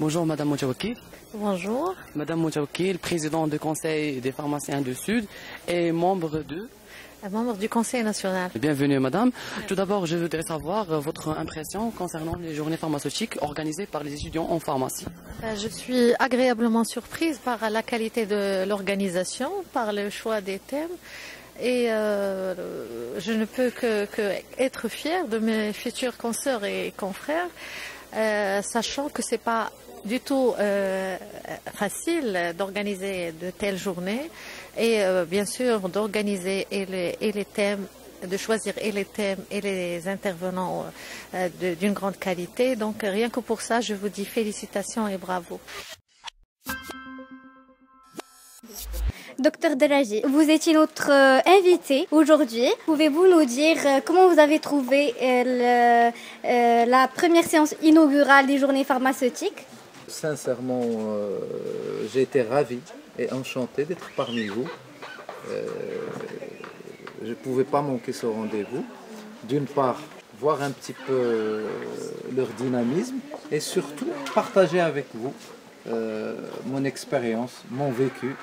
Bonjour Madame Moutchawaki. Bonjour. Madame Moutchawaki, président du Conseil des pharmaciens du Sud et membre de... Membre du Conseil national. Bienvenue Madame. Tout d'abord, je voudrais savoir votre impression concernant les journées pharmaceutiques organisées par les étudiants en pharmacie. Euh, je suis agréablement surprise par la qualité de l'organisation, par le choix des thèmes. Et euh, je ne peux que, que, être fière de mes futurs consoeurs et confrères, euh, sachant que c'est pas du tout euh, facile d'organiser de telles journées et euh, bien sûr d'organiser et les, thèmes de choisir et les thèmes et les intervenants d'une grande qualité. Donc rien que pour ça, je vous dis félicitations et bravo. Docteur Delagy, vous étiez notre euh, invité aujourd'hui. Pouvez-vous nous dire euh, comment vous avez trouvé euh, la première séance inaugurale des journées pharmaceutiques? Sincèrement, j'ai été ravi et enchanté d'être parmi vous. je ne pouvais pas manquer ce rendez-vous. D'une part, voir un petit peu leur dynamisme et surtout partager avec vous mon expérience, mon vécu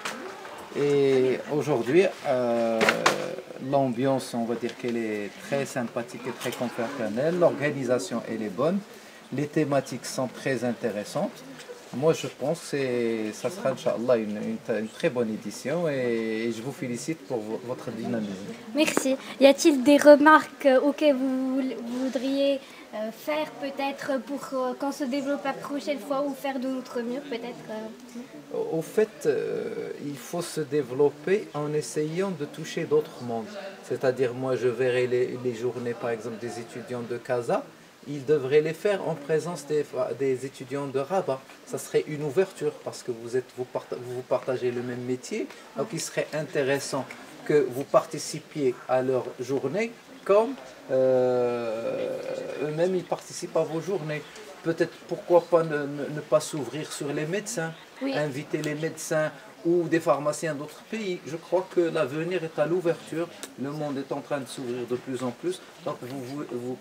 et aujourd'hui, euh, l'ambiance, on va dire qu'elle est très sympathique et très confraternelle. L'organisation, elle est bonne. Les thématiques sont très intéressantes. Moi, je pense que ça sera, Inch'Allah, une, une, très bonne édition et, je vous félicite pour votre dynamisme. Merci. Y a-t-il des remarques auxquelles vous voudriez euh, faire peut-être pour euh, qu'on se développe la prochaine fois ou faire de notre mieux peut-être euh? Au fait, il faut se développer en essayant de toucher d'autres mondes. C'est-à-dire moi je verrai les, journées par exemple des étudiants de Casa, ils devraient les faire en présence des, étudiants de Rabat. Ça serait une ouverture parce que vous, êtes, vous, vous partagez le même métier. Donc il serait intéressant que vous participiez à leur journée comme euh, eux-mêmes ils participent à vos journées. Peut-être pourquoi pas ne, pas s'ouvrir sur les médecins, inviter les médecins ou des pharmaciens d'autres pays. Je crois que l'avenir est à l'ouverture. Le monde est en train de s'ouvrir de plus en plus. Donc vous,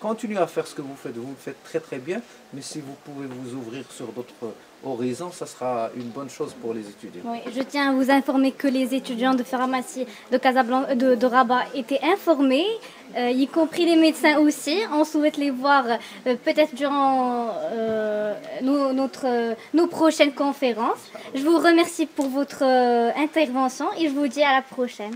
continuez à faire ce que vous faites. Vous le faites très très bien. Mais si vous pouvez vous ouvrir sur d'autres horizons, ça sera une bonne chose pour les étudiants. Oui, je tiens à vous informer que les étudiants de pharmacie de, Casablanca, de Rabat étaient informés, euh, y compris les médecins aussi. On souhaite les voir euh, peut-être durant euh, nos, nos prochaines conférences. Je vous remercie pour votre intervention et je vous dis à la prochaine.